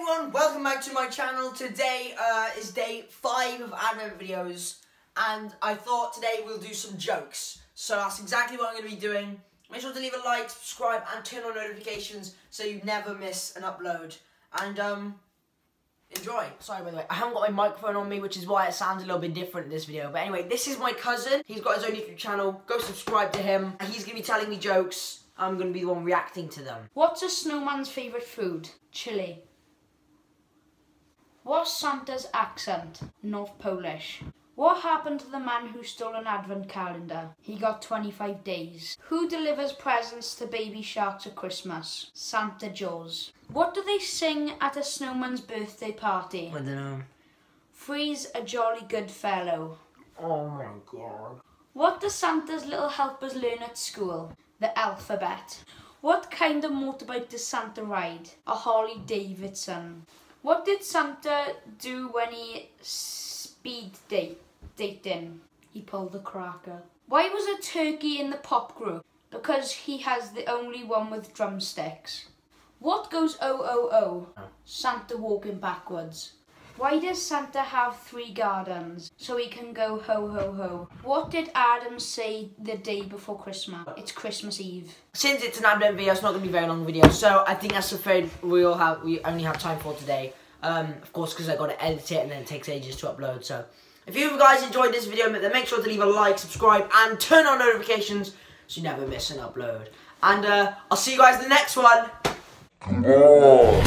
everyone, welcome back to my channel. Today uh, is day 5 of advent videos and I thought today we'll do some jokes. So that's exactly what I'm going to be doing. Make sure to leave a like, subscribe and turn on notifications so you never miss an upload. And um, enjoy. Sorry by the way, I haven't got my microphone on me which is why it sounds a little bit different in this video. But anyway, this is my cousin. He's got his own YouTube channel. Go subscribe to him. He's going to be telling me jokes. I'm going to be the one reacting to them. What's a snowman's favourite food? Chili. What's Santa's accent? North Polish. What happened to the man who stole an advent calendar? He got 25 days. Who delivers presents to baby sharks at Christmas? Santa Jaws. What do they sing at a snowman's birthday party? I don't know. Freeze a jolly good fellow. Oh my god. What do Santa's little helpers learn at school? The alphabet. What kind of motorbike does Santa ride? A Harley Davidson. What did Santa do when he speed date dating? He pulled a cracker. Why was a turkey in the pop group? Because he has the only one with drumsticks. What goes oh oh oh? Santa walking backwards. Why does Santa have three gardens? So he can go ho ho ho. What did Adam say the day before Christmas? It's Christmas Eve. Since it's an advent video, it's not going to be a very long video, so I think that's the third we all have. We only have time for today. Um, of course, because I got to edit it and then it takes ages to upload. So, if you guys enjoyed this video, then make sure to leave a like, subscribe, and turn on notifications so you never miss an upload. And uh, I'll see you guys in the next one. Come on.